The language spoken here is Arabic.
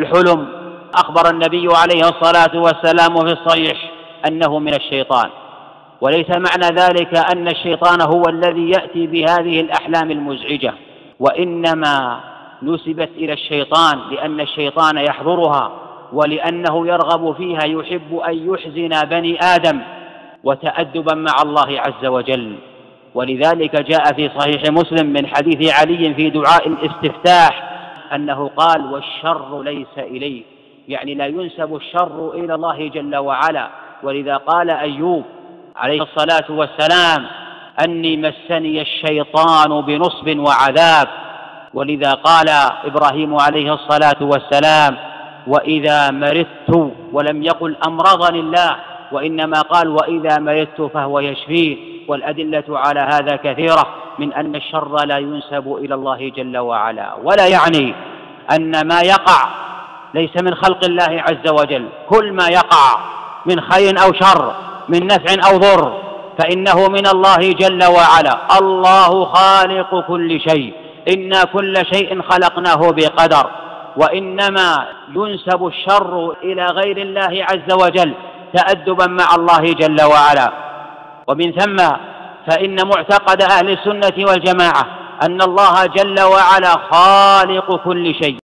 الحلم أخبر النبي عليه الصلاة والسلام في الصحيح أنه من الشيطان. وليس معنى ذلك أن الشيطان هو الذي يأتي بهذه الأحلام المزعجة وإنما نسبت إلى الشيطان لأن الشيطان يحضرها ولأنه يرغب فيها يحب أن يحزن بني آدم وتأدبا مع الله عز وجل. ولذلك جاء في صحيح مسلم من حديث علي في دعاء الاستفتاح أنه قال والشر ليس إليك. يعني لا ينسب الشر إلى الله جل وعلا. ولذا قال أيوب عليه الصلاة والسلام أني مسني الشيطان بنصب وعذاب. ولذا قال إبراهيم عليه الصلاة والسلام وإذا مرضت ولم يقل أمرضني الله وإنما قال وإذا مرضت فهو يشفيه والأدلة على هذا كثيرة. من أن الشر لا ينسب إلى الله جل وعلا ولا يعني أن ما يقع ليس من خلق الله عز وجل. كل ما يقع من خير أو شر من نفع أو ضر فإنه من الله جل وعلا. الله خالق كل شيء. إنا كل شيء خلقناه بقدر. وإنما ينسب الشر إلى غير الله عز وجل تأدبا مع الله جل وعلا. ومن ثم فإن معتقد أهل السنة والجماعة أن الله جل وعلا خالق كل شيء.